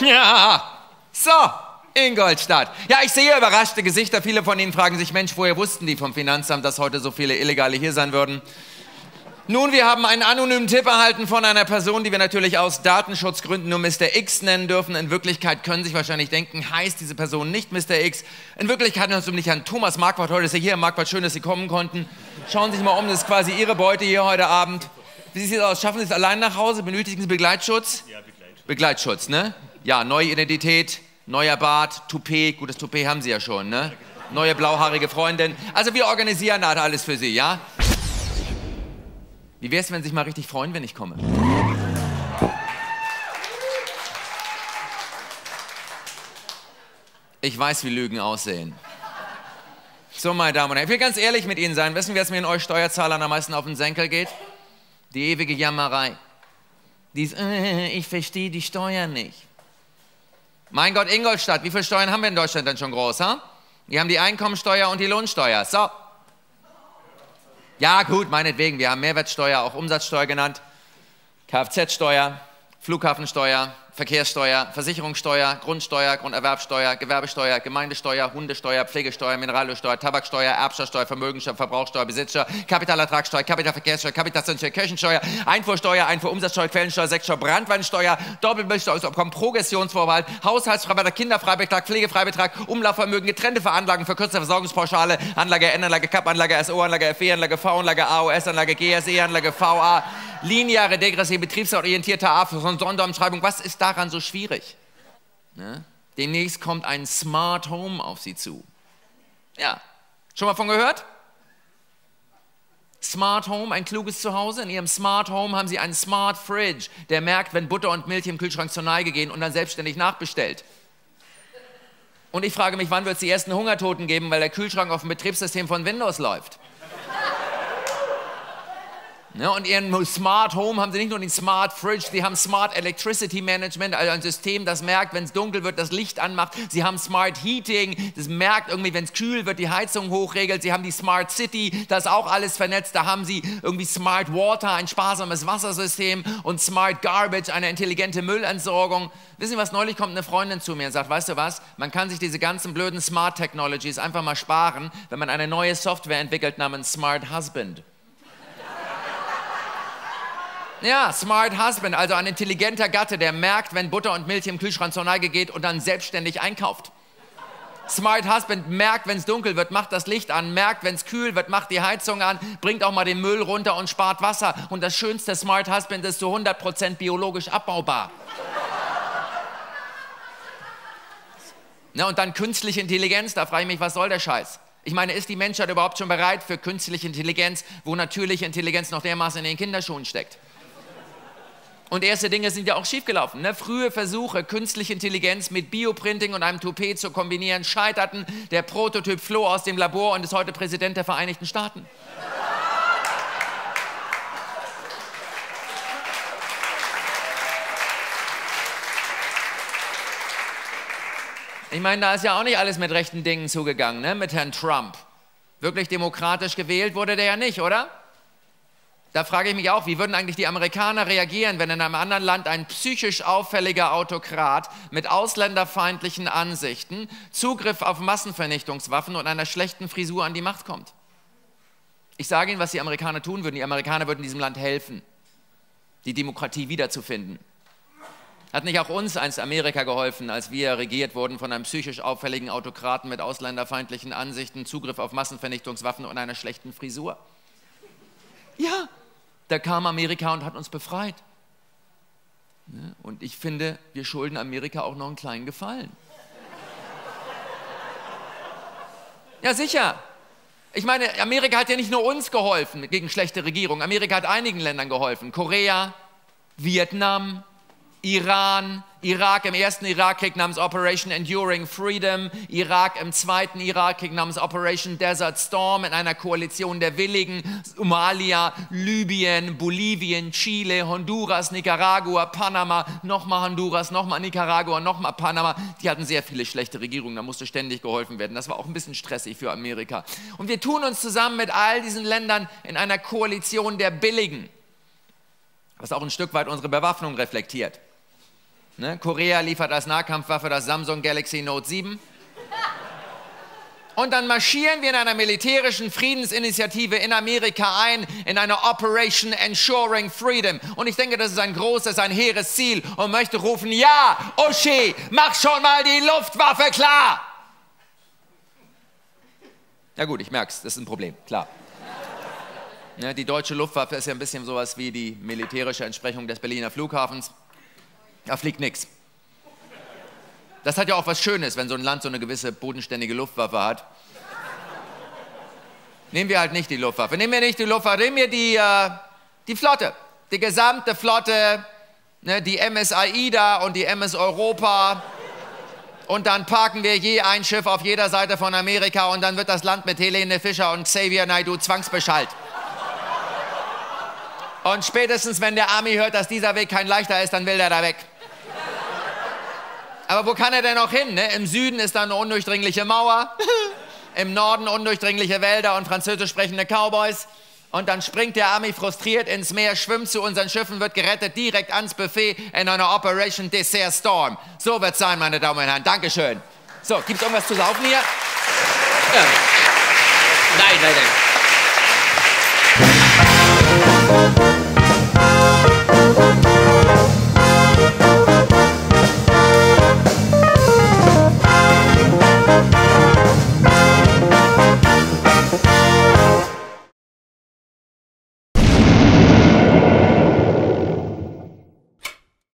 Ja, so, Ingolstadt. Ja, ich sehe überraschte Gesichter. Viele von Ihnen fragen sich, Mensch, woher wussten die vom Finanzamt, dass heute so viele Illegale hier sein würden? Nun, wir haben einen anonymen Tipp erhalten von einer Person, die wir natürlich aus Datenschutzgründen nur Mr. X nennen dürfen. In Wirklichkeit können Sie sich wahrscheinlich denken, heißt diese Person nicht Mr. X. In Wirklichkeit handelt es um nicht an Thomas Marquardt. Heute ist er hier. Marquardt, schön, dass Sie kommen konnten. Schauen Sie sich mal um, das ist quasi Ihre Beute hier heute Abend. Wie sieht es aus? Schaffen Sie es allein nach Hause? Benötigen Sie Begleitschutz? Ja, Begleitschutz. Begleitschutz, ne? Ja, neue Identität, neuer Bart, Toupet. Gut, das Toupet haben Sie ja schon, ne? Neue blauhaarige Freundin. Also wir organisieren da alles für Sie, ja? Wie wäre es, wenn Sie sich mal richtig freuen, wenn ich komme? Ich weiß, wie Lügen aussehen. So, meine Damen und Herren, ich will ganz ehrlich mit Ihnen sein. Wissen wir, was mir in euch Steuerzahlern am meisten auf den Senkel geht? Die ewige Jammerei. Dies, äh, ich verstehe die Steuern nicht. Mein Gott, Ingolstadt, wie viele Steuern haben wir in Deutschland denn schon groß? Ha? Wir haben die Einkommensteuer und die Lohnsteuer. So, ja, gut, meinetwegen, wir haben Mehrwertsteuer, auch Umsatzsteuer genannt, Kfz-Steuer, Flughafensteuer, Verkehrssteuer, Versicherungssteuer, Grundsteuer, Grunderwerbsteuer, Gewerbesteuer, Gemeindesteuer, Hundesteuer, Pflegesteuer, Mineralölsteuer, Tabaksteuer, Erbschaftssteuer, Vermögenssteuer, Verbrauchsteuer, Besitzsteuer, Kapitalertragssteuer, Kapitalverkehrssteuer, Kapitalsteuer, Kirchensteuer, Einfuhrsteuer, Einfuhrumsatzsteuer, Quellensteuer, Sechssteuer, Brandweinsteuer, Doppelbildsteuer, Progressionsvorbehalt, Haushaltsfreibetrag, Kinderfreibetrag, Pflegefreibetrag, Umlaufvermögen, getrennte Veranlagen, verkürzte Versorgungspauschale, Anlage N, Anlage KAP, Anlage SO, Anlage FE, Anlage V, Anlage AOS, Anlage GSE, Anlage VA, lineare, degressive, betriebsorientierte A von Sonderumschreibung. Was ist daran so schwierig? Ne? Demnächst kommt ein Smart Home auf Sie zu. Ja, schon mal von gehört? Smart Home, ein kluges Zuhause. In Ihrem Smart Home haben Sie einen Smart Fridge, der merkt, wenn Butter und Milch im Kühlschrank zur Neige gehen und dann selbstständig nachbestellt. Und ich frage mich, wann wird es die ersten Hungertoten geben, weil der Kühlschrank auf dem Betriebssystem von Windows läuft? Ja, und ihren Smart Home haben sie nicht nur den Smart Fridge, sie haben Smart Electricity Management, also ein System, das merkt, wenn es dunkel wird, das Licht anmacht. Sie haben Smart Heating, das merkt irgendwie, wenn es kühl wird, die Heizung hochregelt. Sie haben die Smart City, das ist auch alles vernetzt. Da haben sie irgendwie Smart Water, ein sparsames Wassersystem und Smart Garbage, eine intelligente Müllentsorgung. Wissen Sie was, neulich kommt eine Freundin zu mir und sagt, weißt du was, man kann sich diese ganzen blöden Smart Technologies einfach mal sparen, wenn man eine neue Software entwickelt namens Smart Husband. Ja, Smart Husband, also ein intelligenter Gatte, der merkt, wenn Butter und Milch im Kühlschrank zur Neige geht und dann selbstständig einkauft. Smart Husband merkt, wenn es dunkel wird, macht das Licht an, merkt, wenn es kühl wird, macht die Heizung an, bringt auch mal den Müll runter und spart Wasser. Und das schönste Smart Husband ist zu 100% biologisch abbaubar. Na, und dann künstliche Intelligenz, da frage ich mich, was soll der Scheiß? Ich meine, ist die Menschheit überhaupt schon bereit für künstliche Intelligenz, wo natürliche Intelligenz noch dermaßen in den Kinderschuhen steckt? Und erste Dinge sind ja auch schiefgelaufen. Ne? Frühe Versuche, künstliche Intelligenz mit Bioprinting und einem Toupet zu kombinieren, scheiterten. Der Prototyp floh aus dem Labor und ist heute Präsident der Vereinigten Staaten. Ich meine, da ist ja auch nicht alles mit rechten Dingen zugegangen, ne? mit Herrn Trump. Wirklich demokratisch gewählt wurde der ja nicht, oder? Da frage ich mich auch, wie würden eigentlich die Amerikaner reagieren, wenn in einem anderen Land ein psychisch auffälliger Autokrat mit ausländerfeindlichen Ansichten, Zugriff auf Massenvernichtungswaffen und einer schlechten Frisur an die Macht kommt? Ich sage Ihnen, was die Amerikaner tun würden. Die Amerikaner würden diesem Land helfen, die Demokratie wiederzufinden. Hat nicht auch uns einst Amerika geholfen, als wir regiert wurden von einem psychisch auffälligen Autokraten mit ausländerfeindlichen Ansichten, Zugriff auf Massenvernichtungswaffen und einer schlechten Frisur? Ja, da kam Amerika und hat uns befreit. Ne? Und ich finde, wir schulden Amerika auch noch einen kleinen Gefallen. Ja, sicher. Ich meine, Amerika hat ja nicht nur uns geholfen gegen schlechte Regierungen. Amerika hat einigen Ländern geholfen. Korea, Vietnam, Iran, Irak im ersten Irakkrieg namens Operation Enduring Freedom, Irak im zweiten Irakkrieg namens Operation Desert Storm in einer Koalition der Willigen, Somalia, Libyen, Bolivien, Chile, Honduras, Nicaragua, Panama, nochmal Honduras, nochmal Nicaragua, nochmal Panama. Die hatten sehr viele schlechte Regierungen, da musste ständig geholfen werden. Das war auch ein bisschen stressig für Amerika. Und wir tun uns zusammen mit all diesen Ländern in einer Koalition der Billigen, was auch ein Stück weit unsere Bewaffnung reflektiert. Ne? Korea liefert als Nahkampfwaffe das Samsung Galaxy Note 7. Und dann marschieren wir in einer militärischen Friedensinitiative in Amerika ein, in einer Operation Ensuring Freedom. Und ich denke, das ist ein großes, ein hehres Ziel und möchte rufen, ja, Uschi, mach schon mal die Luftwaffe klar. Ja gut, ich merke es, das ist ein Problem, klar. Ja, die deutsche Luftwaffe ist ja ein bisschen sowas wie die militärische Entsprechung des Berliner Flughafens. Da fliegt nichts. Das hat ja auch was Schönes, wenn so ein Land so eine gewisse bodenständige Luftwaffe hat. Nehmen wir halt nicht die Luftwaffe. Nehmen wir nicht die Luftwaffe, nehmen wir die, äh, die Flotte. Die gesamte Flotte, ne, die MS AIDA und die MS Europa. Und dann parken wir je ein Schiff auf jeder Seite von Amerika und dann wird das Land mit Helene Fischer und Xavier Naidu zwangsbeschallt. Und spätestens, wenn der Army hört, dass dieser Weg kein leichter ist, dann will der da weg. Aber wo kann er denn noch hin? Ne? Im Süden ist da eine undurchdringliche Mauer, im Norden undurchdringliche Wälder und französisch sprechende Cowboys. Und dann springt der Army frustriert ins Meer, schwimmt zu unseren Schiffen, wird gerettet direkt ans Buffet in einer Operation Dessert Storm. So wird es sein, meine Damen und Herren. Dankeschön. So, gibt es irgendwas zu saufen hier? Ja. Nein, nein, nein.